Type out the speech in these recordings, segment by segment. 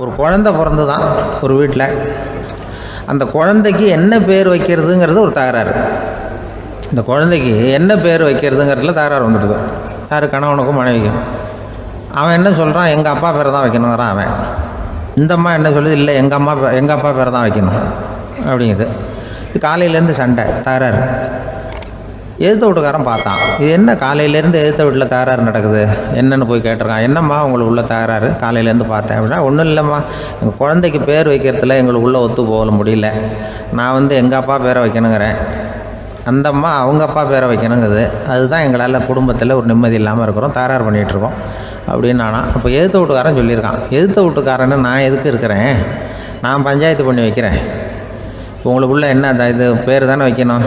ஒரு குழந்த பிறந்து தான் ஒரு வீட்டில் அந்த குழந்தைக்கு என்ன பேர் வைக்கிறதுங்கிறது ஒரு தகராறு. இந்த குழந்தைக்கு என்ன பேர் வைக்கிறதுங்கிறதுல தகராறு வந்துடுது. யார் கணவனுக்கும் மனைவிக்கும். அவன் என்ன சொல்கிறான் எங்கள் அப்பா பேரை தான் வைக்கணுங்கிறான் அவன். இந்த அம்மா என்ன சொல்லுது? இல்லை எங்கள் அம்மா எங்கள் அப்பா பேரை தான் வைக்கணும். அப்படிங்குது. இது காலையிலேருந்து சண்டை தகராறு. எதிர்த்த வீட்டுக்காரன் பார்த்தான். இது என்ன காலையிலேருந்து எதிர்த்த வீட்டில் தகராறு நடக்குது? என்னன்னு போய் கேட்டிருக்கான். என்னம்மா உங்களுக்கு உள்ள தகராறு? காலையிலேருந்து பார்த்தேன் அப்படின்னா ஒன்றும் இல்லைம்மா. எங்கள் குழந்தைக்கு பேர் வைக்கிறதுல எங்களுக்கு உள்ளே ஒத்து போக முடியல. நான் வந்து எங்கள் அப்பா பேரை வைக்கணுங்கிறேன். அந்த அம்மா அவங்க அப்பா பேரை வைக்கணுங்குது. அதுதான் எங்களால் குடும்பத்தில் ஒரு நிம்மதி இல்லாமல் இருக்கிறோம் தகராறு பண்ணிகிட்ருக்கோம் அப்படின்னு நானா. அப்போ எதிர்த்த வீட்டுக்காரன் சொல்லியிருக்கான். எதிர்த்த வீட்டுக்காரன்னு நான் எதுக்கு இருக்கிறேன்? நான் பஞ்சாயத்து பண்ணி வைக்கிறேன். இப்போ உங்களுக்குள்ள என்ன அந்த இது பேர் தானே வைக்கணும்?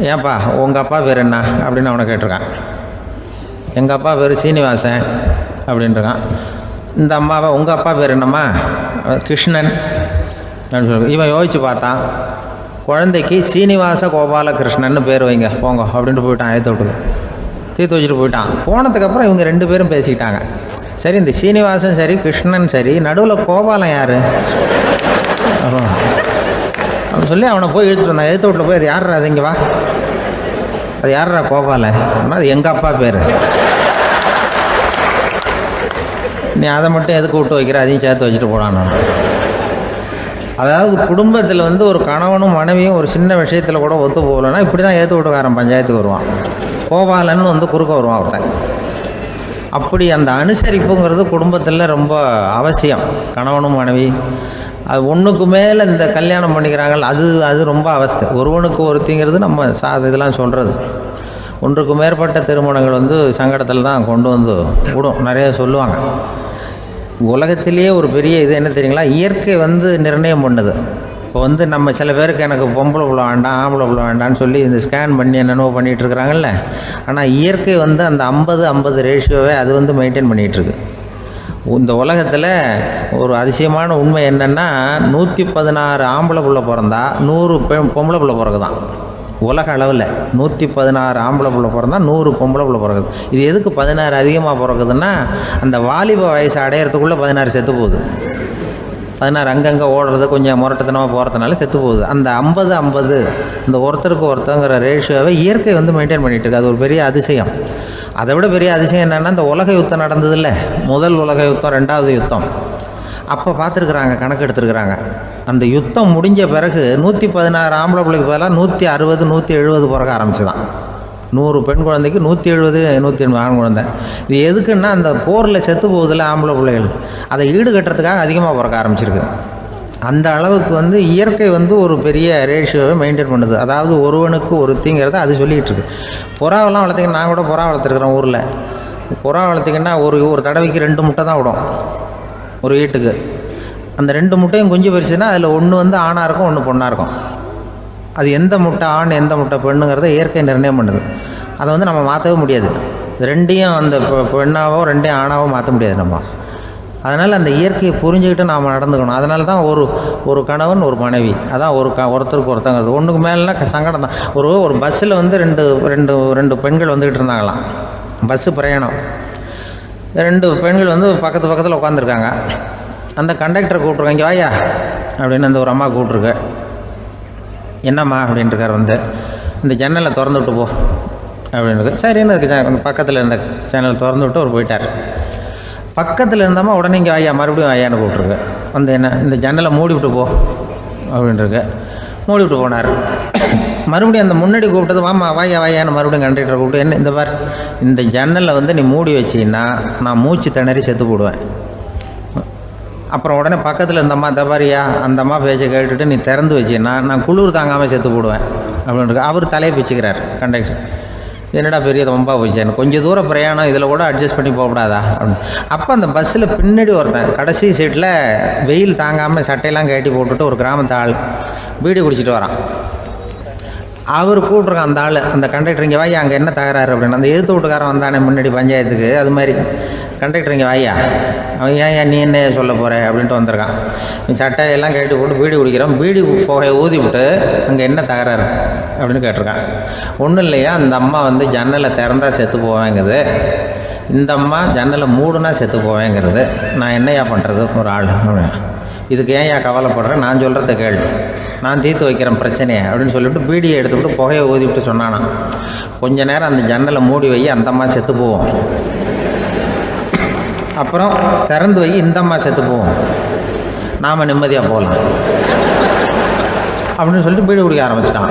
ஏன்பா உங்கள் அப்பா பேர் என்ன? அப்படின்னு அவனை கேட்டிருக்கான். எங்கள் அப்பா பேர் சீனிவாசன் அப்படின்றான். இந்த அம்மாவை உங்கள் அப்பா பேர் என்னம்மா? கிருஷ்ணன் அப்படின்னு சொல்லி இவன் யோசிச்சு பார்த்தான். குழந்தைக்கு சீனிவாச கோபாலகிருஷ்ணன் பேர் வைங்க போங்க அப்படின்ட்டு போயிட்டான் ஏற்ற விட்டுக்கு தீர்த்து வச்சுட்டு போயிட்டான். போனதுக்கப்புறம் இவங்க ரெண்டு பேரும் பேசிக்கிட்டாங்க. சரி இந்த சீனிவாசன் சரி கிருஷ்ணன் சரி நடுவில் கோபாலம் யார்? அப்படின்னு சொல்லி அவனை போய் இழுத்துட்டு வந்தான். எழுத்து வீட்டில் போய் அது யார் அது? இங்கே வா. அது யாரா கோபாலன் அப்படின்னா அது எங்கள் அப்பா பேர்? நீ அதை மட்டும் எதுக்கு விட்டு வைக்கிற? அதையும் சேர்த்து வச்சுட்டு போடான்னு அதாவது குடும்பத்தில் வந்து ஒரு கணவனும் மனைவியும் ஒரு சின்ன விஷயத்தில் கூட ஒத்து போகலன்னா இப்படி தான் ஏற்று வீட்டுக்காரன் பஞ்சாயத்துக்கு வருவான். கோபாலன்னு வந்து குறுக்க வருவான் ஒருத்தன் அப்படி அந்த அனுசரிப்புங்கிறது குடும்பத்தில் ரொம்ப அவசியம். கணவனும் மனைவி. அது ஒன்றுக்கு மேலே இந்த கல்யாணம் பண்ணிக்கிறாங்கள் அது அது ரொம்ப அவஸ்தை. ஒருவனுக்கு ஒருத்திங்கிறது நம்ம சா இதெல்லாம் சொல்கிறது ஒன்றுக்கு மேற்பட்ட திருமணங்கள் வந்து சங்கடத்தில் தான் கொண்டு வந்து விடும். நிறைய சொல்லுவாங்க. உலகத்திலேயே ஒரு பெரிய இது என்ன தெரியுங்களா? இயற்கை வந்து நிர்ணயம் பண்ணுது. இப்போ வந்து நம்ம சில பேருக்கு எனக்கு பொம்பளை புள்ள வேண்டாம் ஆம்பளை புள்ள வேண்டாம்னு சொல்லி இந்த ஸ்கேன் பண்ணி என்னென்னவோ பண்ணிகிட்டு இருக்கிறாங்கல்ல. ஆனால் இயற்கை வந்து அந்த ஐம்பது ஐம்பது ரேஷியோவை அது வந்து மெயின்டைன் பண்ணிகிட்ருக்கு இந்த உலகத்தில் ஒரு அதிசயமான உண்மை என்னென்னா நூற்றி பதினாறு ஆம்பளை புள்ள பிறந்தா நூறு பெண் பொம்பளை புள்ள பிறகுதான். உலக அளவில் நூற்றி பதினாறு ஆம்பளை புள்ள பிறந்தா நூறு பொம்பளை புள்ள பிறகுது. இது எதுக்கு பதினாறு அதிகமாக பிறகுதுன்னா அந்த வாலிப வயசு அடையிறதுக்குள்ளே பதினாறு செத்து போகுது. பதினாறு அங்கங்கே ஓடுறது கொஞ்சம் முரட்டத்தனமாக போகிறதுனால செத்து போகுது. அந்த ஐம்பது ஐம்பது இந்த ஒருத்தருக்கு ஒருத்தங்கிற ரேஷியோவை இயற்கை வந்து மெயின்டைன் பண்ணிகிட்டு இருக்கு. அது ஒரு பெரிய அதிசயம். அதை விட பெரிய அதிசயம் என்னென்னா இந்த உலக யுத்தம் நடந்ததில்ல. முதல் உலக யுத்தம் ரெண்டாவது யுத்தம். அப்போ பார்த்துருக்குறாங்க கணக்கு எடுத்துருக்குறாங்க. அந்த யுத்தம் முடிஞ்ச பிறகு நூற்றி பதினாறு ஆம்பளை பிள்ளைக்கு பதிலாக நூற்றி அறுபது நூற்றி எழுபது பிறக்க ஆரம்பிச்சுதான். நூறு பெண் குழந்தைக்கு நூற்றி எழுபது நூற்றி எண்பது ஆண் குழந்தை. இது எதுக்குன்னா அந்த போரில் செத்து போகுதில்ல ஆம்பளை பிள்ளைகள். அதை ஈடுகட்டுறதுக்காக அதிகமாக பிறக்க ஆரம்பிச்சிருக்கு. அந்த அளவுக்கு வந்து இயற்கை வந்து ஒரு பெரிய ரேஷியோவை மெயின்டைன் பண்ணுது. அதாவது ஒருவனுக்கு ஒருத்திங்கிறத அது சொல்லிகிட்டு இருக்கு. புறாவெல்லாம் வளர்த்திங்கன்னா நான் கூட புறா வளர்த்துருக்குறேன் ஊரில். புறா வளர்த்திங்கன்னா ஒரு ஒரு தடவைக்கு ரெண்டு முட்டை தான் விடும். ஒரு வீட்டுக்கு. அந்த ரெண்டு முட்டையும் குஞ்சு பறிச்சுன்னா அதில் ஒன்று வந்து ஆணாக இருக்கும் ஒன்று பொண்ணாக இருக்கும். அது எந்த முட்டை ஆண் எந்த முட்டை பெண்ணுங்கிறத இயற்கை நிர்ணயம் பண்ணுது. அதை வந்து நம்ம மாற்றவே முடியாது. ரெண்டையும் அந்த பெண்ணாகவோ பெண்ணாவோ ரெண்டையும் ஆணாவோ மாற்ற முடியாது நம்ம. அதனால் அந்த இயற்கையை புரிஞ்சுக்கிட்டு நாம் நடந்துக்கணும். அதனால தான் ஒரு ஒரு கணவன் ஒரு மனைவி. அதான் ஒரு க ஒருத்தருக்கு ஒருத்தங்கிறது. ஒன்றுக்கு மேலேனா சங்கடம் தான். ஒரு ஒரு பஸ்ஸில் வந்து ரெண்டு ரெண்டு ரெண்டு பெண்கள் வந்துக்கிட்டு இருந்தாங்களாம். பஸ்ஸு பிரயாணம். ரெண்டு பெண்கள் வந்து பக்கத்து பக்கத்தில் உட்காந்துருக்காங்க அந்த கண்டக்டரை கூப்பிட்ருக்காங்க வாயா அப்படின்னு அந்த ஒரு அம்மா கூப்பிட்ருக்கு என்னம்மா அப்படின்ட்டுருக்கார் வந்து இந்த ஜன்னலை திறந்து விட்டு போ அப்படின்னு சரின்னு அதுக்கு பக்கத்தில் இருந்த ஜன்னலை திறந்து விட்டு அவர் போயிட்டார். பக்கத்தில் இருந்தாமல் உடனே இங்கே ஐயா மறுபடியும் ஐயான்னு கூப்பிட்ருக்கு வந்து என்ன இந்த ஜன்னலை மூடி விட்டு போ அப்படின்ட்டுருக்கு மூடி விட்டு போனார். மறுபடியும் அந்த முன்னாடி கூப்பிட்டது வாமா வாயா வாயான்னு மறுபடியும் கண்டக்டரை கூப்பிட்டு என்ன இந்த பார் இந்த ஜன்னலை வந்து நீ மூடி வச்சின்னா நான் மூச்சு திணறி செத்து போடுவேன். அப்புறம் உடனே பக்கத்தில் இந்த அம்மா தபாரியா அந்த அம்மா பேச்சை கேட்டுட்டு நீ திறந்து வச்சின்னா நான் குளிர் தாங்காமல் செத்து போடுவேன். அப்படின்னு அவர் தலையை பிச்சுக்கிறார் கண்டக்டர் என்னடா பெரிய ரொம்ப போச்சு எனக்கு கொஞ்சம் தூரம் பிரயாணம் இதில் கூட அட்ஜஸ்ட் பண்ணி போகக்கூடாதா? அப்படின்னு. அப்போ அந்த பஸ்ஸில் பின்னாடி ஒருத்தன் கடைசி சீட்டில் வெயில் தாங்காமல் சட்டையெல்லாம் கட்டி போட்டுட்டு ஒரு கிராமத்து ஆள் பீடி குடிச்சிட்டு வரான். அவர் கூப்பிட்ருக்கான் அந்த ஆள் அந்த கண்டக்டர் இங்கே வாயா அங்கே என்ன தகராறு அப்படின்னு. அந்த எதிர்த்து வீட்டுக்காரன் வந்தானே முன்னாடி பஞ்சாயத்துக்கு அது மாதிரி. கண்டக்டர் இங்கே வாயா அவன் ஏன் ஏன் நீ என்ன சொல்ல போகிற அப்படின்ட்டு வந்திருக்கான். சட்டையெல்லாம் கேட்டு போட்டு பீடி குடிக்கிறான் பீடி புகையை ஊதி விட்டு அங்கே என்ன தகராறு அப்படின்னு கேட்டிருக்கான். ஒன்றும் இல்லையா அந்த அம்மா வந்து ஜன்னலை திறந்தா செத்து போவேங்குது. இந்த அம்மா ஜன்னலை மூடுனா செத்து போவேங்கிறது. நான் என்னையா பண்ணுறது ஒரு ஆள். இதுக்கு ஏன் ஏன் கவலைப்படுறேன் நான் சொல்கிறத கேள்வி நான் தீர்த்து வைக்கிறேன் பிரச்சனையை அப்படின்னு சொல்லிவிட்டு பீடியை எடுத்துக்கிட்டு புகையை ஊதிவிட்டு சொன்னானா. கொஞ்ச நேரம் அந்த ஜன்னலை மூடி வை அந்த அம்மா செத்து போவோம் அப்புறம் திறந்து வை இந்த அம்மா செத்து போவோம் நாம் நிம்மதியாக போகலாம் அப்படின்னு சொல்லிட்டு பீடி குடிக்க ஆரம்பிச்சிட்டான்.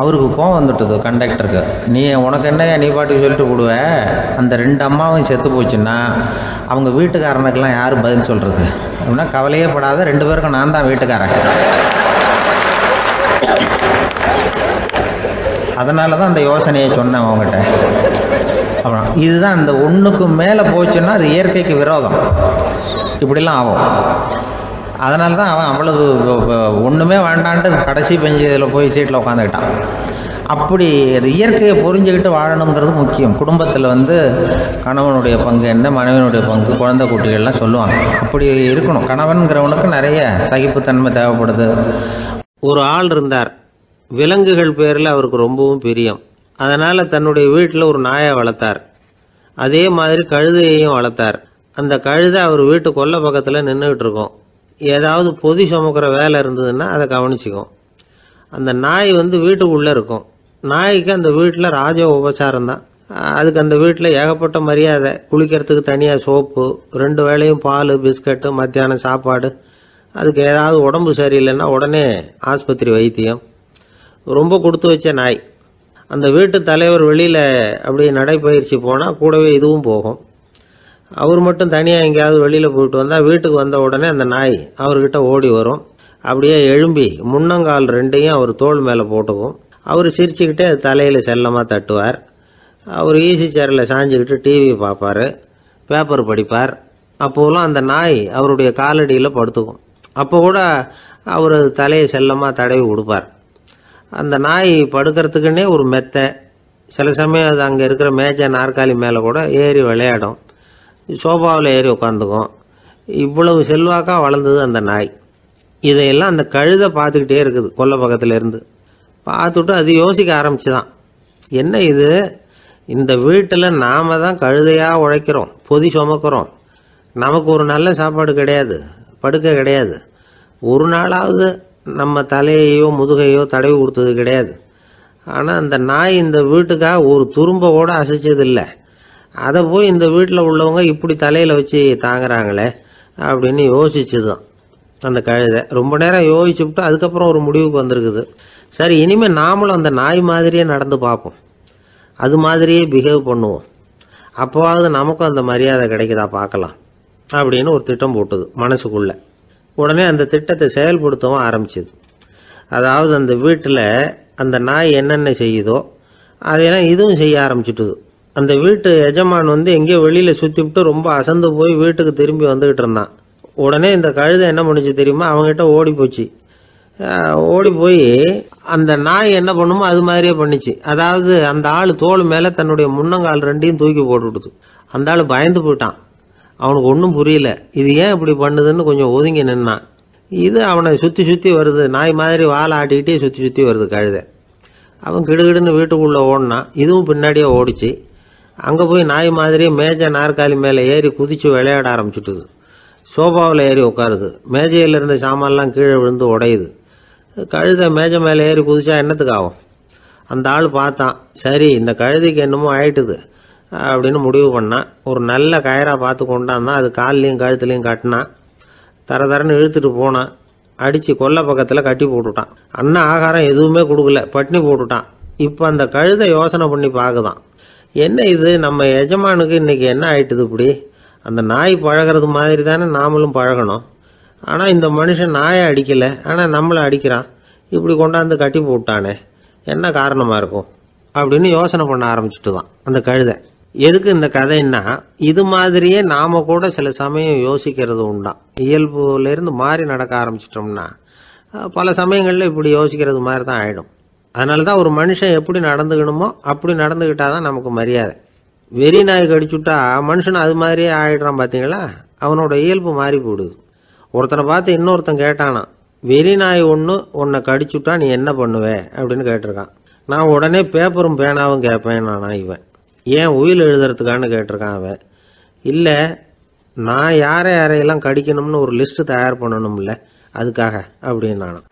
அவருக்கு கோவம் வந்துட்டது கண்டக்டருக்கு நீ உனக்கு என்ன நீ பாட்டுக்கு சொல்லிட்டு போடுவ? அந்த ரெண்டு அம்மாவும் செத்து போச்சுன்னா அவங்க வீட்டுக்காரனுக்கெல்லாம் யார் பதில் சொல்கிறது அப்படின்னா கவலையே படாத ரெண்டு பேருக்கும் நான் தான் வீட்டுக்காரன். அதனால தான் அந்த யோசனையை சொன்னேன் அவங்ககிட்ட. அப்புறம் இதுதான் அந்த ஒன்றுக்கு மேலே போச்சுன்னா அது இயற்கைக்கு விரோதம். இப்படிலாம் ஆகும். அதனால தான் அவன் அவ்வளவு ஒன்றுமே வேண்டான்ட்டு கடைசி பெஞ்சு இதில் போய் சீட்டில் உட்காந்துக்கிட்டான் அப்படி இயற்கையை புரிஞ்சுக்கிட்டு வாழணுங்கிறது முக்கியம். குடும்பத்தில் வந்து கணவனுடைய பங்கு என்ன மனைவினுடைய பங்கு குழந்தை குட்டிகள்லாம் சொல்லுவாங்க. அப்படி இருக்கணும். கணவன்கிறவனுக்கு நிறைய சகிப்புத்தன்மை தேவைப்படுது. ஒரு ஆள் இருந்தார். விலங்குகள் பேரில் அவருக்கு ரொம்பவும் பிரியம். அதனால் தன்னுடைய வீட்டில் ஒரு நாயை வளர்த்தார். அதே மாதிரி கழுதையையும் வளர்த்தார். அந்த கழுதை அவர் வீட்டு கொல்லை பக்கத்தில் நின்றுக்கிட்டு இருக்கோம். ஏதாவது பொதி சுமக்கிற வேலை இருந்ததுன்னா அதை கவனிச்சிக்கும் அந்த நாய் வந்து வீட்டுக்குள்ளே இருக்கும். நாய்க்கு அந்த வீட்டில் ராஜ உபசாரம் தான். அதுக்கு அந்த வீட்டில் ஏகப்பட்ட மரியாதை. குளிக்கிறதுக்கு தனியாக சோப்பு ரெண்டு வேளையும் பால் பிஸ்கட்டு மத்தியானம் சாப்பாடு. அதுக்கு ஏதாவது உடம்பு சரியில்லைன்னா உடனே ஆஸ்பத்திரி வைத்தியம். ரொம்ப கொடுத்து வச்ச நாய். அந்த வீட்டு தலைவர் வெளியில் அப்படியே நடைப்பயிற்சி போனால் கூடவே இதுவும் போகும். அவர் மட்டும் தனியாக எங்கேயாவது வெளியில் போயிட்டு வந்தால் வீட்டுக்கு வந்த உடனே அந்த நாய் அவர்கிட்ட ஓடி வரும். அப்படியே எழும்பி முன்னங்கால் ரெண்டையும் அவர் தோல் மேலே போட்டுக்கும். அவர் சிரிச்சுக்கிட்டே அது தலையில் செல்லமாக தட்டுவார். அவர் ஈசி சேரில் சாஞ்சுக்கிட்டு டிவி பார்ப்பார். பேப்பர் படிப்பார். அப்போலாம் அந்த நாய் அவருடைய காலடியில் படுத்துக்கும். அப்போ கூட அவர் அது தலையை செல்லமாக தடவி கொடுப்பார் அந்த நாய் படுக்கிறதுக்குன்னே ஒரு மெத்தை. சில சமயம் அது அங்கே இருக்கிற மேஜை நாற்காலி மேலே கூட ஏறி விளையாடும். சோஃபாவில் ஏறி உட்காந்துக்கும் இவ்வளவு செல்வாக்காக வளர்ந்தது அந்த நாய். இதையெல்லாம் அந்த கழுதை பார்த்துக்கிட்டே இருக்குது கொல்லை பக்கத்துலேருந்து பார்த்துட்டு அது யோசிக்க ஆரம்பிச்சுதான். என்ன இது? இந்த வீட்டில் நாம் தான் கழுதையாக உழைக்கிறோம் பொதி சுமக்கிறோம். நமக்கு ஒரு நல்ல சாப்பாடு கிடையாது படுக்கை கிடையாது. ஒரு நாளாவது நம்ம தலையையோ முதுகையோ தடவி கொடுத்தது கிடையாது. ஆனால் அந்த நாய் இந்த வீட்டுக்காக ஒரு துரும்ப கூட அசைச்சதில்லை. அதை போய் இந்த வீட்டில் உள்ளவங்க இப்படி தலையில் வச்சு தாங்குறாங்களே அப்படின்னு யோசிச்சுதான் அந்த கழுதை. ரொம்ப நேரம் யோசிச்சுவிட்டு அதுக்கப்புறம் ஒரு முடிவுக்கு வந்திருக்குது. சரி இனிமேல் நாமளும் அந்த நாய் மாதிரியே நடந்து பார்ப்போம். அது மாதிரியே பிஹேவ் பண்ணுவோம். அப்போவாவது நமக்கும் அந்த மரியாதை கிடைக்குதா பார்க்கலாம் அப்படின்னு ஒரு திட்டம் போட்டுது மனசுக்குள்ள. உடனே அந்த திட்டத்தை செயல்படுத்தவும் ஆரம்பிச்சுது. அதாவது அந்த வீட்டில் அந்த நாய் என்னென்ன செய்யுதோ அதையெல்லாம் இதுவும் செய்ய ஆரம்பிச்சிட்டுது. அந்த வீட்டு எஜமான் வந்து எங்கேயோ வெளியில் சுற்றிவிட்டு ரொம்ப அசந்து போய் வீட்டுக்கு திரும்பி வந்துக்கிட்டு இருந்தான். உடனே இந்த கழுதை என்ன பண்ணுச்சு தெரியுமா? அவங்ககிட்ட ஓடி போச்சு. ஓடி போய் அந்த நாய் என்ன பண்ணுமோ அது மாதிரியே பண்ணிச்சு. அதாவது அந்த ஆள் தோல் மேலே தன்னுடைய முன்னங்கால் ரெண்டையும் தூக்கி போட்டுவிடுது அந்த ஆள் பயந்து போயிட்டான். அவனுக்கு ஒன்றும் புரியல. இது ஏன் இப்படி பண்ணுதுன்னு கொஞ்சம் ஒதுங்கி நின்னான். இது அவனை சுற்றி சுற்றி வருது. நாய் மாதிரி வாழை ஆட்டிக்கிட்டே சுற்றி சுற்றி வருது கழுதை. அவன் கிடுகிடுன்னு வீட்டுக்குள்ளே ஓடினான். இதுவும் பின்னாடியே ஓடிச்சு. அங்கே போய் நாய் மாதிரி மேஜை நாற்காலி மேலே ஏறி குதித்து விளையாட ஆரம்பிச்சுட்டுது. சோஃபாவில் ஏறி உட்காருது. மேஜையில் இருந்த சாமான்லாம் கீழே விழுந்து உடையுது. கழுதை மேஜை மேலே ஏறி குதிச்சா என்னத்துக்கு ஆகும்? அந்த ஆள் பார்த்தான். சரி இந்த கழுதைக்கு என்னமோ ஆயிட்டுது அப்படின்னு முடிவு பண்ணான். ஒரு நல்ல கயராக பார்த்து கொண்டான்னா அது கால்லையும் கழுத்துலையும் கட்டினான். தர தரன்னு இழுத்துட்டு போனான். அடித்து கொல்லை பக்கத்தில் கட்டி போட்டுட்டான். அண்ணன் ஆகாரம் எதுவுமே கொடுக்கல. பட்னி போட்டுட்டான். இப்போ அந்த கழுதை யோசனை பண்ணி பார்க்குதான். என்ன இது? நம்ம எஜமானுக்கு இன்னைக்கு என்ன ஆயிட்டுது இப்படி? அந்த நாய் பழகிறது மாதிரி தானே நாமளும் பழகணும். ஆனால் இந்த மனுஷன் நாயை அடிக்கலை ஆனால் நம்மளை அடிக்கிறான். இப்படி கொண்டாந்து கட்டி போட்டானே. என்ன காரணமாக இருக்கும்? அப்படின்னு யோசனை பண்ண ஆரம்பிச்சுட்டு தான் அந்த கழுதை. எதுக்கு இந்த கதைன்னா இது மாதிரியே நாம் கூட சில சமயம் யோசிக்கிறது உண்டாம் இயல்புலேருந்து மாறி நடக்க ஆரம்பிச்சிட்டோம்னா பல சமயங்களில் இப்படி யோசிக்கிறது மாதிரி தான் ஆகிடும் அதனால தான் ஒரு மனுஷன் எப்படி நடந்துக்கணுமோ அப்படி நடந்துக்கிட்டாதான் தான் நமக்கு மரியாதை. வெறி நாய் கடிச்சுட்டா மனுஷன் அது மாதிரியே ஆயிடுறான் பார்த்தீங்களா அவனோட இயல்பு மாறி போடுது ஒருத்தனை பார்த்து இன்னொருத்தன் கேட்டானா வெறி நாய் ஒன்று உன்னை கடிச்சுட்டா நீ என்ன பண்ணுவே? அப்படின்னு கேட்டிருக்கான். நான் உடனே பேப்பரும் பேனாவும் கேட்பேன் நானா இவன். ஏன் உயில் எழுதுறதுக்கான்னு கேட்டிருக்கான் அவன். இல்லை நான் யாரை யாரையெல்லாம் கடிக்கணும்னு ஒரு லிஸ்ட் தயார் பண்ணணும்ல அதுக்காக அப்படின்னு நானும்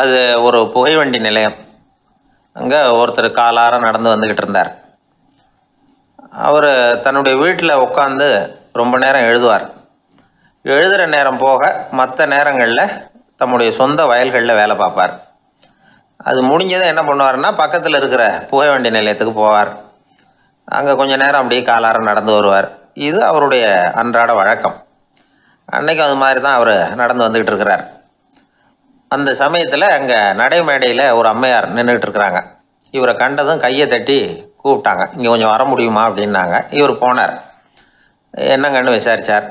அது ஒரு புகைவண்டி நிலையம். அங்கே ஒருத்தர் காலார நடந்து வந்துக்கிட்டு இருந்தார். அவர் தன்னுடைய வீட்டில் உட்காந்து ரொம்ப நேரம் எழுதுவார். எழுதுகிற நேரம் போக மற்ற நேரங்களில் தம்முடைய சொந்த வயல்களில் வேலை பார்ப்பார். அது முடிஞ்சதும் என்ன பண்ணுவார்னா பக்கத்தில் இருக்கிற புகைவண்டி நிலையத்துக்கு போவார். அங்கே கொஞ்சம் நேரம் அப்படியே காலார நடந்து வருவார். இது அவருடைய அன்றாட வழக்கம். அன்னைக்கு அது மாதிரி தான் அவர் நடந்து வந்துக்கிட்டு இருக்கிறார். அந்த சமயத்தில் அங்கே நடைமேடையில் ஒரு அம்மையார் நின்றுட்டு இருக்கிறாங்க. இவரை கண்டதும் கையை தட்டி கூப்பிட்டாங்க. இங்கே கொஞ்சம் வர முடியுமா? அப்படின்னாங்க. இவர் போனார். என்னங்கன்னு விசாரித்தார்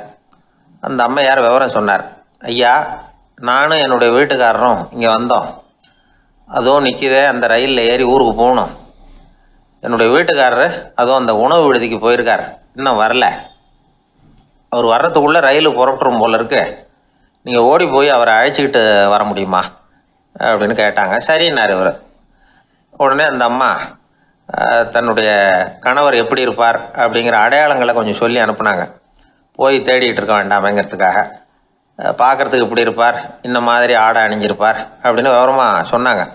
அந்த அம்மையார் விவரம் சொன்னார். ஐயா நானும் என்னுடைய வீட்டுக்காரரும் இங்கே வந்தோம். அதுவும் நிற்கிதே அந்த ரயிலில் ஏறி ஊருக்கு போகணும். என்னுடைய வீட்டுக்காரர் அதுவும் அந்த உணவு விடுதிக்கு போயிருக்கார். இன்னும் வரல. அவர் வர்றதுக்குள்ளே ரயில் புறப்பட்டுரும் போல இருக்குது நீங்கள் ஓடி போய் அவரை அழைச்சிக்கிட்டு வர முடியுமா? அப்படின்னு கேட்டாங்க. சரின்னார் இவர். உடனே அந்த அம்மா தன்னுடைய கணவர் எப்படி இருப்பார்? அப்படிங்கிற அடையாளங்களை கொஞ்சம் சொல்லி அனுப்புனாங்க. போய் தேடிட்டு இருக்க வேண்டாமேங்கிறதுக்காக பார்க்குறதுக்கு பார்க்கறதுக்கு இப்படி இருப்பார். இந்த மாதிரி ஆடை அணிஞ்சிருப்பார். அப்படின்னு விவரமாக சொன்னாங்க.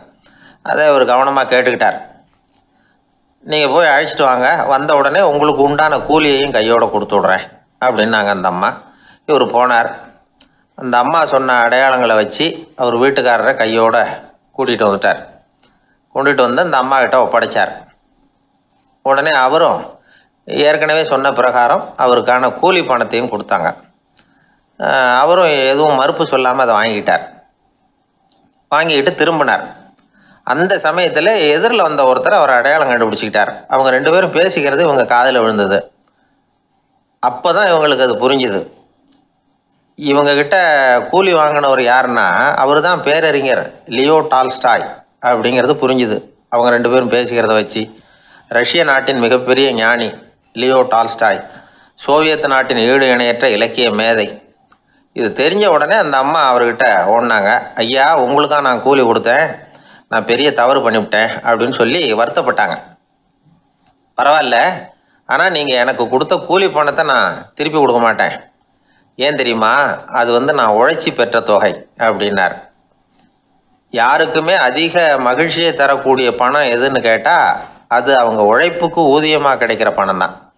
அதை இவர் கவனமாக கேட்டுக்கிட்டார். நீங்கள் போய் அழைச்சிட்டு வாங்க. வந்த உடனே உங்களுக்கு உண்டான கூலியையும் கையோடு கொடுத்து விட்றேன். அப்படின்னாங்க அந்த அம்மா. இவர் போனார். அந்த அம்மா சொன்ன அடையாளங்களை வச்சு அவர் வீட்டுக்காரரை கையோட கூட்டிகிட்டு வந்துட்டார். கொண்டுட்டு வந்து அந்த அம்மாக்கிட்ட ஒப்படைச்சார். உடனே அவரும் ஏற்கனவே சொன்ன பிரகாரம் அவருக்கான கூலி பணத்தையும் கொடுத்தாங்க. அவரும் எதுவும் மறுப்பு சொல்லாமல் அதை வாங்கிட்டார் வாங்கிக்கிட்டு திரும்பினார். அந்த சமயத்தில் எதிரில் வந்த ஒருத்தர் அவர் அடையாளம் கண்டுபிடிச்சிக்கிட்டார். அவங்க ரெண்டு பேரும் பேசிக்கிறது இவங்க காதில் விழுந்தது. அப்போ தான் இவங்களுக்கு அது புரிஞ்சுது. இவங்க கிட்ட கூலி வாங்கினவர் யாருன்னா அவர் தான் பேரறிஞர் லியோ டால்ஸ்டாய் அப்படிங்கிறது புரிஞ்சுது. அவங்க ரெண்டு பேரும் பேசிக்கிறத வச்சு. ரஷ்ய நாட்டின் மிகப்பெரிய ஞானி லியோ டால்ஸ்டாய் சோவியத் நாட்டின் ஈடு இணையற்ற இலக்கிய மேதை. இது தெரிஞ்ச உடனே அந்த அம்மா அவர்கிட்ட ஓடினாங்க ஐயா உங்களுக்காக நான் கூலி கொடுத்தேன். நான் பெரிய தவறு பண்ணிவிட்டேன் அப்படின்னு சொல்லி வருத்தப்பட்டாங்க. பரவாயில்ல. ஆனால் நீங்கள் எனக்கு கொடுத்த கூலி பணத்தை நான் திருப்பி கொடுக்க மாட்டேன். ஏன் தெரியுமா? அது வந்து நான் உழைச்சி பெற்ற தொகை அப்படின்னார். யாருக்குமே அதிக மகிழ்ச்சியை தரக்கூடிய பணம் எதுன்னு கேட்டால் அது அவங்க உழைப்புக்கு ஊதியமாக கிடைக்கிற பணம் தான்.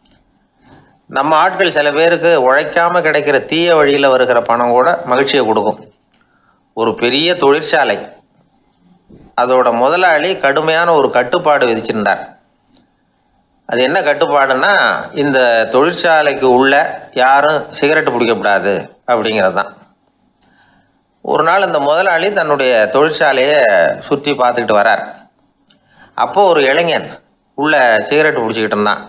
நம்ம ஆட்கள் சில பேருக்கு உழைக்காம கிடைக்கிற தீய வழியில் வருகிற பணம் கூட மகிழ்ச்சியை கொடுக்கும். ஒரு பெரிய தொழிற்சாலை. அதோட முதலாளி கடுமையான ஒரு கட்டுப்பாடு விதிச்சிருந்தார். அது என்ன கட்டுப்பாடுன்னா இந்த தொழிற்சாலைக்கு உள்ள யாரும் சிகரெட் பிடிக்கக்கூடாது அப்படிங்கிறது தான் ஒரு நாள் இந்த முதலாளி தன்னுடைய தொழிற்சாலையை சுற்றி பார்த்துக்கிட்டு வரார். அப்போ ஒரு இளைஞன் உள்ள சிகரெட் பிடிச்சிக்கிட்டு இருந்தான்.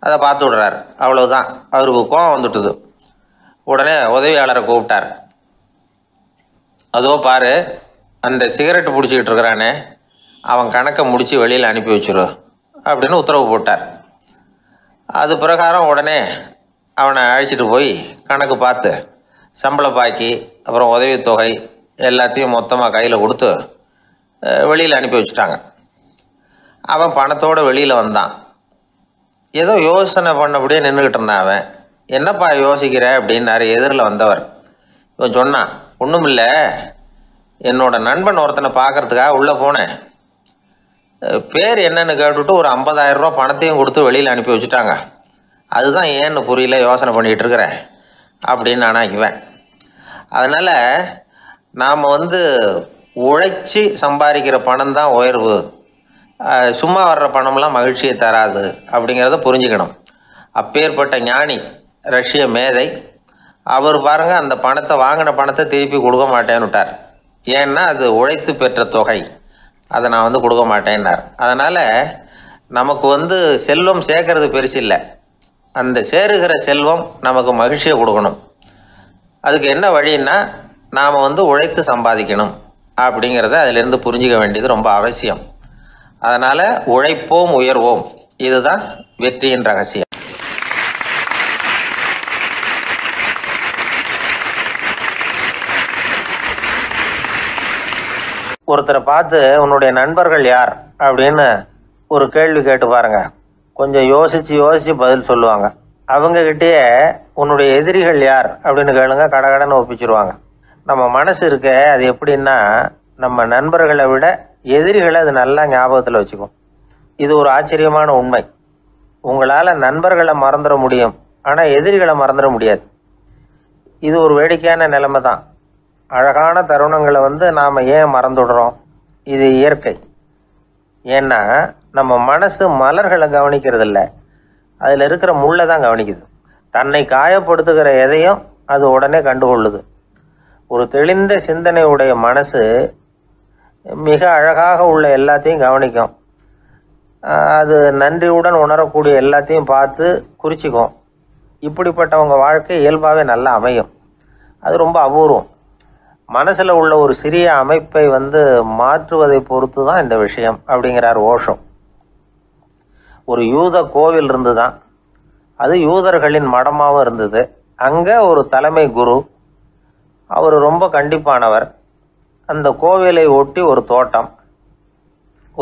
அதை பார்த்து விடுறார். அவ்வளவுதான். அவருக்கு கோவம் வந்துட்டுது. உடனே உதவியாளரை கூப்பிட்டார். அதோ பாரு அந்த சிகரெட் பிடிச்சிக்கிட்டு இருக்கிறானே. அவன் கணக்கை முடித்து வெளியில் அனுப்பி வச்சிரு. அப்படின்னு உத்தரவு போட்டார். அது பிரகாரம் உடனே அவனை அழைச்சிட்டு போய் கணக்கு பார்த்து சம்பள பாக்கி அப்புறம் உதவித்தொகை எல்லாத்தையும் மொத்தமாக கையில் கொடுத்து வெளியில் அனுப்பி வச்சுட்டாங்க. அவன் பணத்தோட வெளியில் வந்தான். ஏதோ யோசனை பண்ணபடியே நின்றுக்கிட்டு இருந்தான் அவன். என்னப்பா யோசிக்கிற? அப்படின்னாரு எதிரில் வந்தவர். இவன் சொன்னான் ஒன்றும் என்னோட நண்பன் ஒருத்தனை பார்க்குறதுக்காக உள்ளே போனேன். பேர் என்னன்னு கேட்டுட்டு ஒரு 50000 ரூபா பணத்தையும் கொடுத்து வெளியில் அனுப்பி வச்சுட்டாங்க. அதுதான் ஏன்னு புரியல யோசனை பண்ணிகிட்டு இருக்கிறேன். அப்படின்னு நான் இவன். அதனால் நாம் வந்து உழைச்சி சம்பாதிக்கிற பணம் தான் உயர்வு சும்மா வர்ற பணம்லாம் மகிழ்ச்சியை தராது அப்படிங்கிறத புரிஞ்சுக்கணும். அப்பேற்பட்ட ஞானி ரஷ்ய மேதை அவர் பாருங்கள் அந்த பணத்தை வாங்கின பணத்தை திருப்பி கொடுக்க மாட்டேன்னு விட்டார் ஏன்னா அது உழைத்து பெற்ற தொகை. அதை நான் வந்து கொடுக்க மாட்டேன்னார். அதனால் நமக்கு வந்து செல்வம் சேர்க்கறது பெருசு இல்லை. அந்த சேருகிற செல்வம் நமக்கு மகிழ்ச்சியை கொடுக்கணும். அதுக்கு என்ன வழின்னா நாம் வந்து உழைத்து சம்பாதிக்கணும் அப்படிங்கிறத அதிலிருந்து புரிஞ்சுக்க வேண்டியது ரொம்ப அவசியம். அதனால் உழைப்போம் உயர்வோம். இதுதான் வெற்றியின் ரகசியம். ஒருத்தரை பார்த்து உன்னுடைய நண்பர்கள் யார்? அப்படின்னு ஒரு கேள்வி கேட்டு பாருங்க. கொஞ்சம் யோசிச்சு யோசிச்சு பதில் சொல்லுவாங்க. அவங்கக்கிட்டேயே உன்னுடைய எதிரிகள் யார்? அப்படின்னு கேளுங்க. கடகடன்னு ஒப்பிச்சிருவாங்க. நம்ம மனசு இருக்க அது எப்படின்னா நம்ம நண்பர்களை விட எதிரிகளை அது நல்லா ஞாபகத்தில் வச்சுக்கும். இது ஒரு ஆச்சரியமான உண்மை. உங்களால் நண்பர்களை மறந்துட முடியும். ஆனால் எதிரிகளை மறந்துட முடியாது. இது ஒரு வேடிக்கையான நிலைமை தான். அழகான தருணங்களை வந்து நாம் ஏன் மறந்துடுறோம்? இது இயற்கை. ஏன்னா நம்ம மனசு மலர்களை கவனிக்கிறது இல்லை அதில் இருக்கிற முள்ளை தான் கவனிக்குது. தன்னை காயப்படுத்துகிற எதையும் அது உடனே கண்டுகொள்ளுது. ஒரு தெளிந்த சிந்தனையுடைய மனசு மிக அழகாக உள்ள எல்லாத்தையும் கவனிக்கும். அது நன்றியுடன் உணரக்கூடிய எல்லாத்தையும் பார்த்து குறிச்சிக்கும். இப்படிப்பட்டவங்க வாழ்க்கை இயல்பாகவே நல்லா அமையும். அது ரொம்ப அபூர்வம். மனசில் உள்ள ஒரு சிறிய அமைப்பை வந்து மாற்றுவதை பொறுத்து தான் இந்த விஷயம் அப்படிங்கிறார் ஓஷம் ஒரு யூத கோவில் இருந்து தான் அது யூதர்களின் மடமாகவும் இருந்தது. அங்கே ஒரு தலைமை குரு அவர் ரொம்ப கண்டிப்பானவர். அந்த கோவிலை ஒட்டி ஒரு தோட்டம்.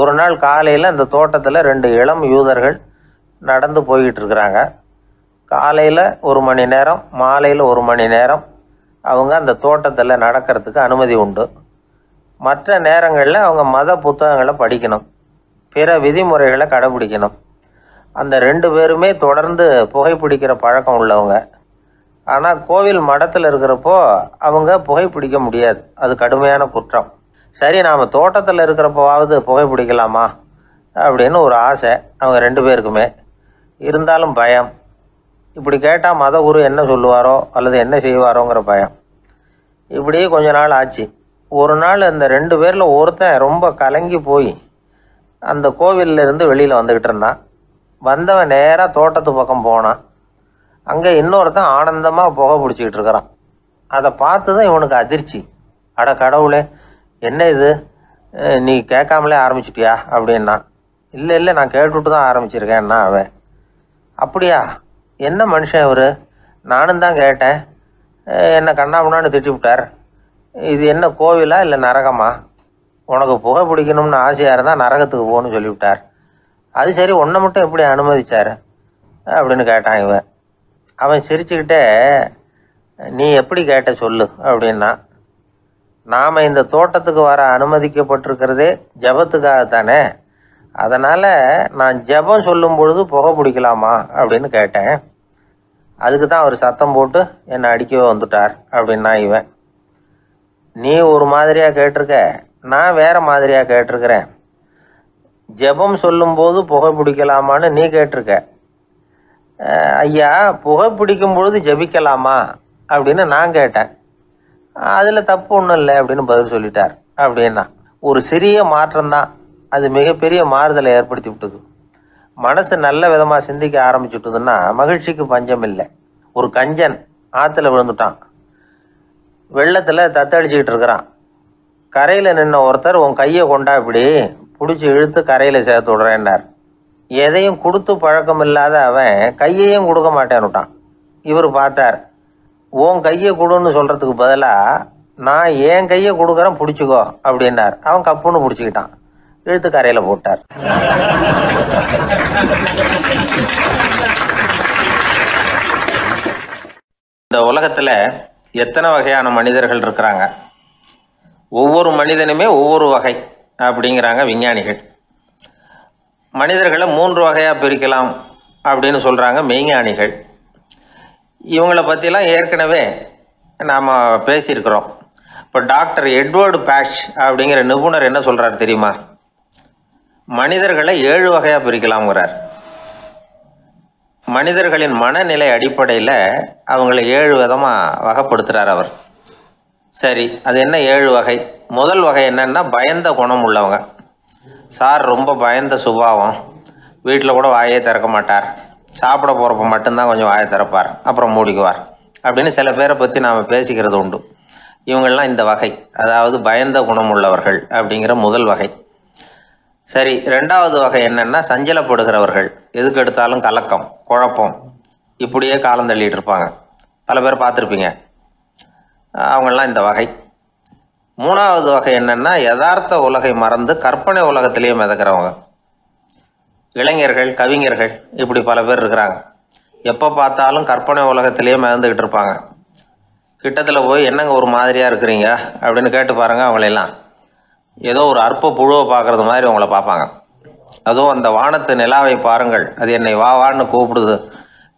ஒரு நாள் காலையில் அந்த தோட்டத்தில் ரெண்டு இளம் யூதர்கள் நடந்து போய்கிட்டு இருக்கிறாங்க. காலையில் ஒரு மணி நேரம் மாலையில் ஒரு மணி நேரம் அவங்க அந்த தோட்டத்தில் நடக்கிறதுக்கு அனுமதி உண்டு. மற்ற நேரங்களில் அவங்க மத புத்தகங்களை படிக்கணும். பிற விதிமுறைகளை கடைபிடிக்கணும். அந்த ரெண்டு பேருமே தொடர்ந்து புகைப்பிடிக்கிற பழக்கம் உள்ளவங்க. ஆனால் கோவில் மடத்தில் இருக்கிறப்போ அவங்க புகைப்பிடிக்க முடியாது. அது கடுமையான குற்றம். சரி நாம் தோட்டத்தில் இருக்கிறப்போவாவது புகைப்பிடிக்கலாமா? அப்படின்னு ஒரு ஆசை அவங்க ரெண்டு பேருக்குமே. இருந்தாலும் பயம். இப்படி கேட்டால் மத குரு என்ன சொல்லுவாரோ அல்லது என்ன செய்வாரோங்கிற பயம். இப்படியே கொஞ்ச நாள் ஆச்சு. ஒரு நாள் இந்த ரெண்டு பேரில் ஒருத்தன் ரொம்ப கலங்கி போய் அந்த கோவிலிருந்து இருந்து வெளியில் வந்துக்கிட்டு இருந்தான். வந்தவன் நேராக தோட்டத்து பக்கம் போனான். அங்கே இன்னொருத்தன் ஆனந்தமாக புகை பிடிச்சிக்கிட்டு இருக்கிறான். அதை பார்த்து தான் இவனுக்கு அதிர்ச்சி. அட கடவுளே என்ன இது? நீ கேட்காமலே ஆரம்பிச்சிட்டியா? அப்படின்னா இல்லை இல்லை நான் கேட்டுவிட்டு தான் ஆரம்பிச்சிருக்கேன்னா அவன். அப்படியா? என்ன மனுஷன் இவர்? நானும் தான் கேட்டேன். என்ன என்னை திட்டி விட்டார். இது என்ன கோவிலா இல்லை நரகமா? உனக்கு புகை பிடிக்கணும்னு ஆசையாக இருந்தால் நரகத்துக்கு போகணும்னு சொல்லிவிட்டார் அது சரி உன்னை மட்டும் எப்படி அனுமதிச்சார்? அப்படின்னு கேட்டான் இவன். அவன் சிரிச்சுக்கிட்டே நீ எப்படி கேட்ட சொல்லு அப்படின்னா நாம் இந்த தோட்டத்துக்கு வர அனுமதிக்கப்பட்டிருக்கிறதே ஜபத்துக்காகத்தானே? அதனால் நான் ஜெபம் சொல்லும் பொழுது புகை பிடிக்கலாமா அப்படின்னு கேட்டேன். அதுக்கு தான் அவர் சத்தம் போட்டு என்னை அடிக்கவே வந்துட்டார் அப்படின்னா இவன். நீ ஒரு மாதிரியாக கேட்டிருக்க நான் வேறு மாதிரியாக கேட்டிருக்கிறேன். ஜெபம் சொல்லும்போது புகை பிடிக்கலாமான்னு நீ கேட்டிருக்க. ஐயா புகை பிடிக்கும் பொழுது ஜெபிக்கலாமா அப்படின்னு நான் கேட்டேன். அதில் தப்பு ஒன்றும் இல்லை அப்படின்னு பதில் சொல்லிட்டார் அப்படின்னா. ஒரு சிறிய மாற்றம்தான். அது மிகப்பெரிய மாறுதலை ஏற்படுத்தி விட்டது. மனசு நல்ல விதமாக சிந்திக்க ஆரம்பிச்சுட்டதுன்னா மகிழ்ச்சிக்கு பஞ்சம் இல்லை. ஒரு கஞ்சன் ஆற்றுல விழுந்துட்டான். வெள்ளத்தில் தத்தடிச்சுக்கிட்டு இருக்கிறான். கரையில் நின்ன ஒருத்தர் உன் கையை கொண்டா இப்படி பிடிச்சி இழுத்து கரையில் சேர்த்து விடுறேன்னார். எதையும் கொடுத்து பழக்கம் இல்லாத அவன் கையையும் கொடுக்க மாட்டேன்னுட்டான். இவர் பார்த்தார் உன் கையை கொடுன்னு சொல்கிறதுக்கு பதிலாக நான் என் கையை கொடுக்குறேன் பிடிச்சிக்கோ அப்படின்னார். அவன் கப்புன்னு பிடிச்சிக்கிட்டான். இழுத்து கரையில போட்டார். இந்த உலகத்தில் எத்தனை வகையான மனிதர்கள் இருக்கிறாங்க? ஒவ்வொரு மனிதனுமே ஒவ்வொரு வகை அப்படிங்கிறாங்க விஞ்ஞானிகள். மனிதர்களை மூன்று வகையாக பிரிக்கலாம் அப்படின்னு சொல்கிறாங்க மெய்ஞானிகள். இவங்கள பற்றிலாம் ஏற்கனவே நாம் பேசியிருக்கிறோம். இப்போ டாக்டர் எட்வர்டு பேட்ச் அப்படிங்கிற நிபுணர் என்ன சொல்கிறார் தெரியுமா? மனிதர்களை ஏழு வகையாக பிரிக்கலாம்ங்கிறார். மனிதர்களின் மனநிலை அடிப்படையில் அவங்கள ஏழு விதமாக வகைப்படுத்துகிறார் அவர். சரி அது என்ன ஏழு வகை? முதல் வகை என்னன்னா பயந்த குணம் உள்ளவங்க. சார் ரொம்ப பயந்த சுபாவம். வீட்டில் கூட வாயே திறக்க மாட்டார். சாப்பிட போகிறப்ப மட்டும்தான் கொஞ்சம் வாயை திறப்பார். அப்புறம் மூடிக்குவார். அப்படின்னு சில பேரை பற்றி நாம் பேசிக்கிறது உண்டு. இவங்கள்லாம் இந்த வகை. அதாவது பயந்த குணம் உள்ளவர்கள் அப்படிங்கிற முதல் வகை. சரி ரெண்டாவது வகை என்னன்னா சஞ்சலப்படுகிறவர்கள். எதுக்கு எடுத்தாலும் கலக்கம் குழப்பம். இப்படியே காலம் தள்ளிட்டு இருப்பாங்க. பல பேர் பார்த்துருப்பீங்க. அவங்கெல்லாம் இந்த வகை. மூணாவது வகை என்னென்னா யதார்த்த உலகை மறந்து கற்பனை உலகத்திலேயே மிதக்கிறவங்க. இளைஞர்கள் கவிஞர்கள் இப்படி பல பேர் இருக்கிறாங்க. எப்போ பார்த்தாலும் கற்பனை உலகத்திலேயே மிதந்துக்கிட்டு இருப்பாங்க. கிட்டத்தில் போய் என்னங்க ஒரு மாதிரியாக இருக்கிறீங்க? அப்படின்னு கேட்டு பாருங்கள் அவங்களெல்லாம். ஏதோ ஒரு அற்ப புழுவை பார்க்கறது மாதிரி உங்களை பார்ப்பாங்க. அதுவும் அந்த வானத்து நிலாவை பாருங்கள். அது என்னை வா வான்னு கூப்பிடுது.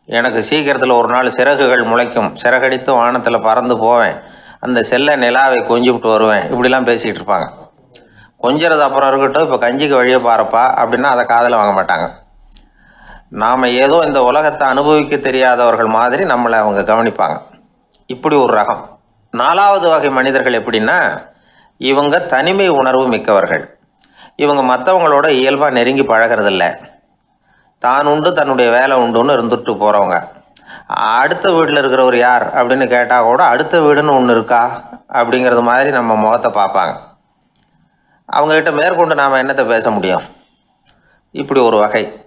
எனக்கு சீக்கிரத்தில் ஒரு நாள் சிறகுகள் முளைக்கும். சிறகடித்து வானத்தில் பறந்து போவேன். அந்த செல்ல நிலாவை கொஞ்சிவிட்டு வருவேன். இப்படிலாம் பேசிகிட்டு இருப்பாங்க. கொஞ்சிறது அப்புறம் இருக்கட்டும் இப்போ கஞ்சிக்கு வழியே பாருப்பா அப்படின்னா அதை காதில் வாங்க மாட்டாங்க. நாம் ஏதோ இந்த உலகத்தை அனுபவிக்க தெரியாதவர்கள் மாதிரி நம்மளை அவங்க கவனிப்பாங்க. இப்படி ஒரு ரகம். நாலாவது வகை மனிதர்கள் எப்படின்னா இவங்க தனிமை உணர்வு மிக்கவர்கள். இவங்க மற்றவங்களோட இயல்பாக நெருங்கி பழகிறதில்ல. தான் உண்டு தன்னுடைய வேலை உண்டுன்னு இருந்துட்டு போகிறவங்க அடுத்த வீட்டில் இருக்கிறவர் யார் அப்படின்னு கேட்டால் கூட அடுத்த வீடுன்னு ஒன்று இருக்கா? அப்படிங்கிறது மாதிரி நம்ம முகத்தை பார்ப்பாங்க. அவங்ககிட்ட மேற்கொண்டு நாம் என்னத்தை பேச முடியும்? இப்படி ஒரு வகை.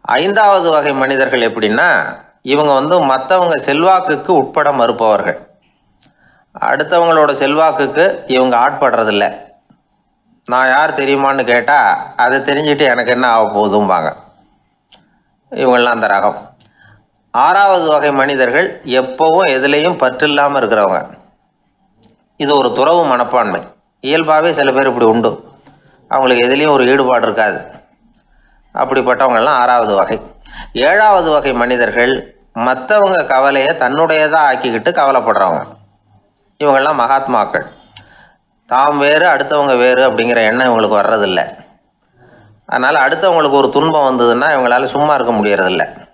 ஐந்தாவது வகை மனிதர்கள் எப்படின்னா இவங்க வந்து மற்றவங்க செல்வாக்குக்கு உட்பட மறுப்பவர்கள். அடுத்தவங்களோட செல்வாக்குக்கு இவங்க ஆட்படுறதில்ல. நான் யார் தெரியுமான்னு கேட்டால் அதை தெரிஞ்சுட்டு எனக்கு என்ன ஆக போகுதும்பாங்க. இவங்கெல்லாம் அந்த ரகம். ஆறாவது வகை மனிதர்கள் எப்பவும் எதுலேயும் பற்று இல்லாமல் இருக்கிறவங்க. இது ஒரு துறவு மனப்பான்மை. இயல்பாகவே சில பேர் இப்படி உண்டு. அவங்களுக்கு எதுலேயும் ஒரு ஈடுபாடு இருக்காது. அப்படிப்பட்டவங்கெல்லாம் ஆறாவது வகை. ஏழாவது வகை மனிதர்கள் மற்றவங்க கவலையை தன்னுடையதாக ஆக்கிக்கிட்டு கவலைப்படுறவங்க. இவங்கெல்லாம் மகாத்மாக்கள். தாம் வேறு அடுத்தவங்க வேறு அப்படிங்கிற எண்ணம் இவங்களுக்கு வர்றதில்ல. அதனால் அடுத்தவங்களுக்கு ஒரு துன்பம் வந்ததுன்னா இவங்களால் சும்மா இருக்க முடியறதில்ல.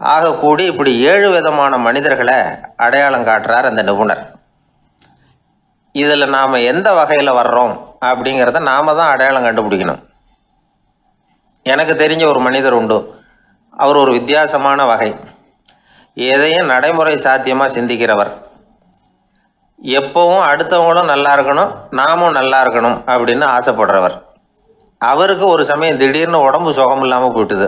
ஆகக்கூடி இப்படி ஏழு விதமான மனிதர்களை அடையாளம் காட்டுறார் அந்த நிபுணர். இதில் நாம் எந்த வகையில் வர்றோம் அப்படிங்கிறத நாம தான் அடையாளம் கண்டுபிடிக்கணும். எனக்கு தெரிஞ்ச ஒரு மனிதர் உண்டு. அவர் ஒரு வித்தியாசமான வகை. எதையும் நடைமுறை சாத்தியமாக சிந்திக்கிறவர். எப்பவும் அடுத்தவங்களும் நல்லா இருக்கணும் நாமும் நல்லா இருக்கணும் அப்படின்னு ஆசைப்படுறவர். அவருக்கு ஒரு சமயம் திடீர்னு உடம்பு சுகம் இல்லாமல் போயிட்டுது.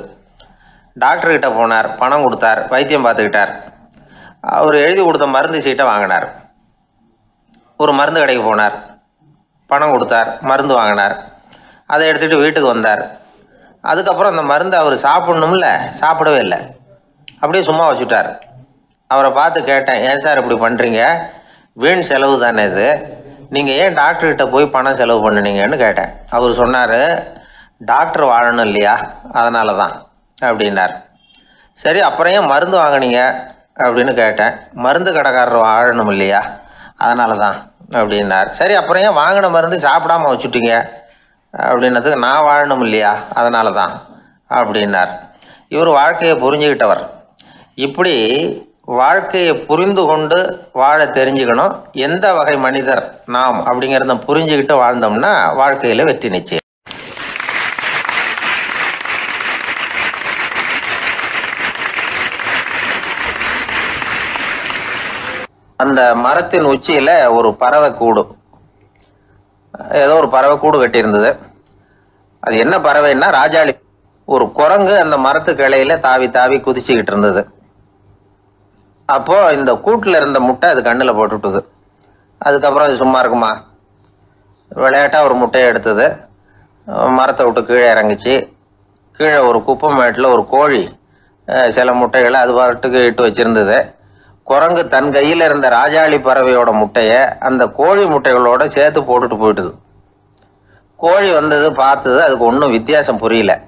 டாக்டர்கிட்ட போனார் பணம் கொடுத்தார் வைத்தியம் பார்த்துக்கிட்டார். அவர் எழுதி கொடுத்த மருந்து சீட்டை வாங்கினார். ஒரு மருந்து கடைக்கு போனார். பணம் கொடுத்தார் மருந்து வாங்கினார். அதை எடுத்துகிட்டு வீட்டுக்கு வந்தார். அதுக்கப்புறம் அந்த மருந்து அவர் சாப்பிடணும்ல சாப்பிடவே இல்லை. அப்படியே சும்மா வச்சுட்டார். அவரை பார்த்து கேட்டேன் ஏன் சார் இப்படி பண்ணுறீங்க வீண் செலவு தானே இது. நீங்கள் ஏன் டாக்டர்கிட்ட போய் பணம் செலவு பண்ணுனீங்கன்னு கேட்டேன். அவர் சொன்னார் டாக்டர் வாழணும் இல்லையா? அதனால தான் அப்படின்னார். சரி அப்புறம் ஏன் மருந்து வாங்கினீங்க? அப்படின்னு கேட்டேன். மருந்து கடைக்காரர் வாழணும் இல்லையா? அதனால தான் அப்படின்னார். சரி அப்புறம் ஏன் வாங்கின மருந்து சாப்பிடாம வச்சுட்டீங்க? அப்படின்னதுக்கு நான் வாழணும் இல்லையா? அதனால தான் அப்படின்னார். இவர் வாழ்க்கையை புரிஞ்சுக்கிட்டவர். இப்படி வாழ்க்கையை புரிந்து கொண்டு வாழ தெரிஞ்சுக்கணும். எந்த வகை மனிதர் நாம் அப்படிங்கிறத புரிஞ்சுக்கிட்டு வாழ்ந்தோம்னா வாழ்க்கையில் வெற்றி நிச்சயம். அந்த மரத்தின் உச்சியில ஒரு பறவை கூடு. ஏதோ ஒரு பறவை கூடு கட்டியிருந்தது. அது என்ன பறவைன்னா ராஜாளி ஒரு குரங்கு அந்த மரத்து கிளையில தாவி தாவி குதிச்சுக்கிட்டு இருந்தது. அப்போ இந்த கூட்டில் இருந்த முட்டை அது கண்ணில் போட்டுட்டுது அதுக்கப்புறம் அது சும்மா இருக்குமா? விளையாட்டா ஒரு முட்டையை எடுத்தது. மரத்தை விட்டு கீழே இறங்குச்சு. கீழே ஒரு குப்பை மேட்டில் ஒரு கோழி சில முட்டைகளை அது பாட்டுக்கு இட்டு வச்சிருந்தது. குரங்கு தன் கையில் இருந்த ராஜாளி பறவையோட முட்டையை அந்த கோழி முட்டைகளோட சேர்த்து போட்டுட்டு போயிட்டுது. கோழி வந்தது பார்த்தது அதுக்கு ஒன்றும் வித்தியாசம் புரியல.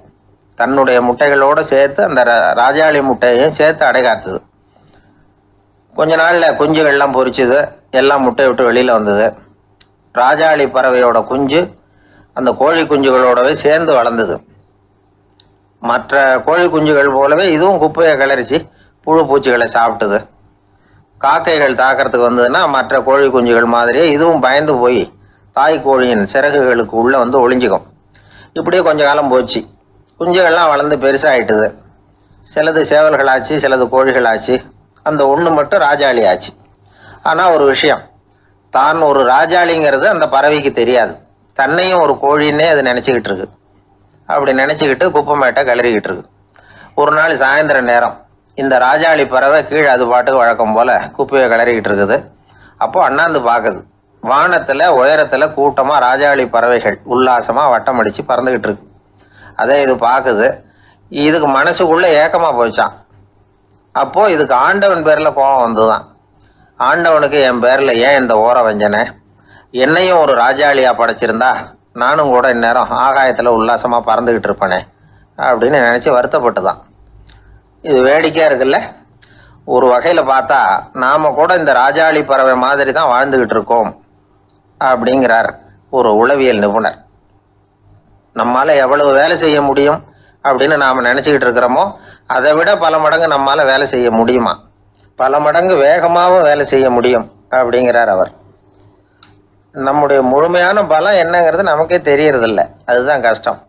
தன்னுடைய முட்டைகளோடு சேர்த்து அந்த ரா- ராஜாளி முட்டையையும் சேர்த்து அடைகாத்துது. கொஞ்ச நாளில் குஞ்சுகள்லாம் பொறிச்சுது எல்லாம் முட்டை விட்டு வெளியில் வந்தது. ராஜாளி பறவையோட குஞ்சு அந்த கோழி குஞ்சுகளோடவே சேர்ந்து வளர்ந்தது. மற்ற கோழி குஞ்சுகள் போலவே இதுவும் குப்பையை கிளறிச்சு புழு பூச்சிகளை சாப்பிட்டது. காக்கைகள் தாக்கிறதுக்கு வந்ததுன்னா மற்ற கோழி குஞ்சுகள் மாதிரியே இதுவும் பயந்து போய் தாய் கோழியின் சிறகுகளுக்கு உள்ளே வந்து ஒளிஞ்சிக்கும். இப்படியே கொஞ்ச காலம் போச்சு. குஞ்சுகள்லாம் வளர்ந்து பெருசாகிட்டுது சிலது சேவல்களாச்சு சிலது கோழிகளாச்சு. அந்த ஒன்று மட்டும் ராஜாளி ஆச்சு. ஆனால் ஒரு விஷயம். தான் ஒரு ராஜாளிங்கிறது அந்த பறவைக்கு தெரியாது. தன்னையும் ஒரு கோழின்னே அது நினச்சிக்கிட்டு இருக்கு. அப்படி நினச்சிக்கிட்டு குப்பமேட்டை கிளறிக்கிட்டு இருக்கு. ஒரு நாள் சாயந்தர நேரம். இந்த ராஜாளி பறவை கீழே அது பாட்டுக்கு வழக்கம் போல குப்பையை கிளறிக்கிட்டு இருக்குது. அப்போ அண்ணாந்து பார்க்குது வானத்தில் உயரத்தில் கூட்டமாக ராஜாளி பறவைகள் உல்லாசமாக வட்டம் அடித்து பறந்துக்கிட்டு இருக்கு. அதே இது பார்க்குது இதுக்கு மனசுக்குள்ளே ஏக்கமாக போச்சான் அப்போது இதுக்கு ஆண்டவன் பேரில் கோபம் வந்துதான் ஆண்டவனுக்கு என் பேரில் ஏன் இந்த ஓர வஞ்சனை? என்னையும் ஒரு ராஜாளியா படைச்சிருந்தா நானும் கூட இந்நேரம் ஆகாயத்தில் உல்லாசமாக பறந்துக்கிட்டு இருப்பேனே அப்படின்னு நினச்சி வருத்தப்பட்டுதான். இது வேடிக்கையாக இருக்குல்ல? ஒரு வகையில் பார்த்தா நாம் கூட இந்த ராஜாளி பறவை மாதிரி தான் வாழ்ந்துக்கிட்டு இருக்கோம் அப்படிங்கிறார் ஒரு உளவியல் நிபுணர். நம்மால எவ்வளவு வேலை செய்ய முடியும்? அப்படின்னு நாம் நினச்சிக்கிட்டு இருக்கிறோமோ அதை விட பல மடங்கு நம்மால் வேலை செய்ய முடியுமா? பல மடங்கு வேகமாகவும் வேலை செய்ய முடியும் அப்படிங்கிறார் அவர். நம்முடைய முழுமையான பலம் என்னங்கிறது நமக்கே தெரியறதில்ல. அதுதான் கஷ்டம்.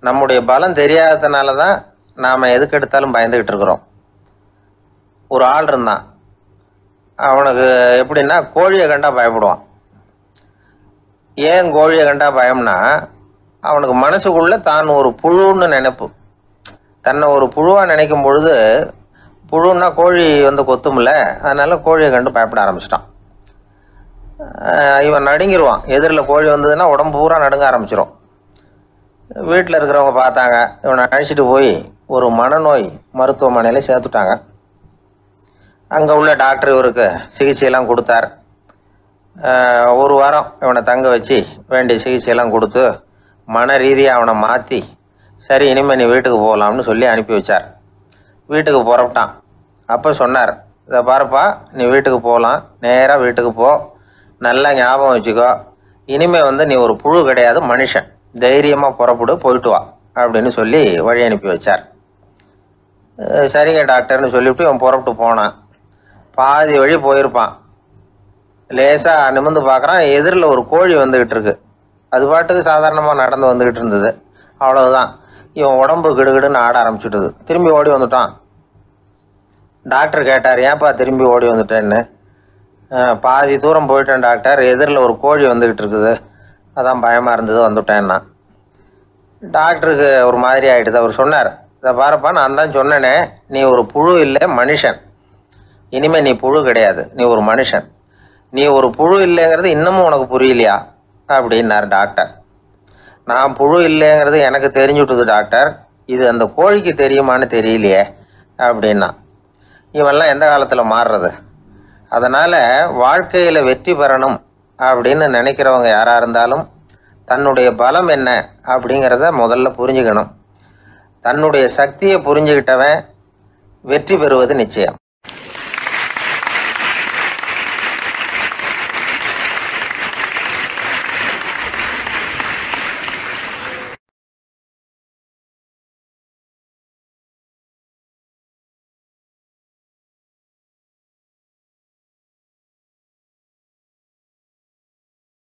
நம்முடைய பலம் தெரியாததுனால தான் நாம் எதுக்கு எடுத்தாலும் பயந்துக்கிட்டு இருக்கிறோம். ஒரு ஆள் இருந்தான். அவனுக்கு எப்படின்னா கோழியை கண்டா பயப்படுவான். ஏன் கோழியை கண்டா பயம்னா அவனுக்கு மனசுக்குள்ள தான் ஒரு புழுன்னு நினைப்பு. தன்னை ஒரு புழுவா நினைக்கும் பொழுது புழுன்னா கோழி வந்து கொத்தும்ல அதனால கோழியை கண்டு பயப்பட ஆரம்பிச்சிட்டான். இவன் நடுங்கிடுவான் எதிரில் கோழி வந்ததுன்னா உடம்பு பூரா நடுங்க ஆரம்பிச்சிடும் வீட்டில் இருக்கிறவங்க பார்த்தாங்க. இவனை அழைச்சிட்டு போய் ஒரு மனநோய் மருத்துவமனையில் சேர்த்துட்டாங்க. அங்கே உள்ள டாக்டர் இவருக்கு சிகிச்சையெல்லாம் கொடுத்தார். ஒரு வாரம் இவனை தங்க வச்சு வேண்டிய சிகிச்சையெல்லாம் கொடுத்து மன ரீதியாக அவனை மாற்றி சரி இனிமேல் நீ வீட்டுக்கு போகலாம்னு சொல்லி அனுப்பி வச்சார். வீட்டுக்கு புறப்பட்டான். அப்போ சொன்னார் இதை பாருப்பா நீ வீட்டுக்கு போகலாம் நேராக வீட்டுக்கு போ. நல்லா ஞாபகம் வச்சுக்கோ. இனிமே வந்து நீ ஒரு புழு கிடையாது மனுஷன். தைரியமாக புறப்படு போயிட்டு வா. அப்படின்னு சொல்லி வழி அனுப்பி வச்சார். சரிங்க டாக்டர்னு சொல்லிவிட்டு இவன் புறப்பட்டு போனான். பாதி வழி போயிருப்பான். லேசாக நிமிர்ந்து பார்க்குறான் எதிரில் ஒரு கோழி வந்துக்கிட்டு இருக்கு. அது பாட்டுக்கு சாதாரணமாக நடந்து வந்துக்கிட்டு இருந்தது. அவ்வளவுதான். இவன் உடம்பு கிடுகிடுன்னு ஆட ஆரம்பிச்சுட்டுது. திரும்பி ஓடி வந்துட்டான். டாக்டர் கேட்டார் ஏன்ப்பா திரும்பி ஓடி வந்துட்டேன்னு? பாதி தூரம் போயிட்டேன் டாக்டர். எதிரில் ஒரு கோழி வந்துக்கிட்டு இருக்குது. அதான் பயமாக இருந்தது வந்துட்டேன்னா. டாக்டருக்கு ஒரு மாதிரி ஆகிடுது அவர் சொன்னார் இதை பாருப்பா நான் தான் சொன்னேனே. நீ ஒரு புழு இல்லை மனுஷன். இனிமே நீ புழு கிடையாது. நீ ஒரு மனுஷன். நீ ஒரு புழு இல்லைங்கிறது இன்னமும் உனக்கு புரியலையா? அப்படின்னார் டாக்டர். நான் புழு இல்லைங்கிறது எனக்கு தெரிஞ்சுட்டுது டாக்டர். இது அந்த கோழிக்கு தெரியுமான்னு தெரியலையே அப்படின்னா. இவெல்லாம் எந்த காலத்தில் மாறுறது? அதனால் வாழ்க்கையில் வெற்றி பெறணும் அப்படின்னு நினைக்கிறவங்க யாராக இருந்தாலும் தன்னுடைய பலம் என்ன அப்படிங்கிறத முதல்ல புரிஞ்சுக்கணும். தன்னுடைய சக்தியை புரிஞ்சுக்கிட்டவன் வெற்றி பெறுவது நிச்சயம்.